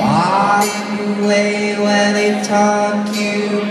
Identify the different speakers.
Speaker 1: Walking away when they talk you